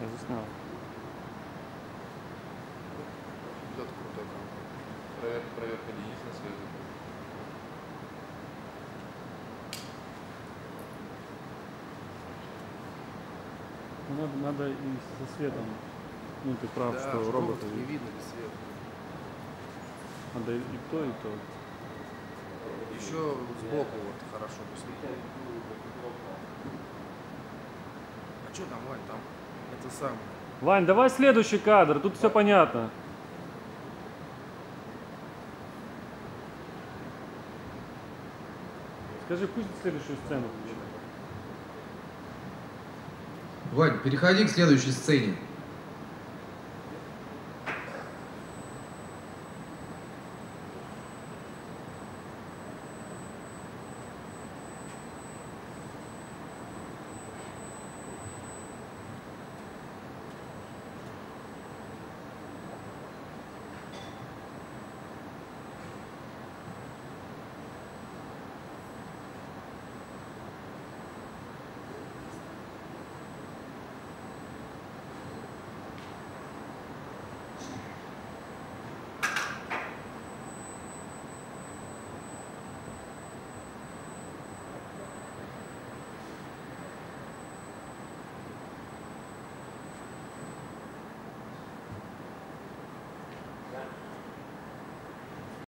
Я заснял. Вот это крутая камера. Проверка, проверка Денис на связи. Надо, надо и со светом. Ну, ты прав, Да, что роботы. не видно без света. Надо и то, и то. Еще сбоку вот хорошо посмотреть. Что там, Вань, там? Это самое. Вань, давай следующий кадр, тут все понятно. Скажи, пусть следующую сцену включит. Вань, переходи к следующей сцене.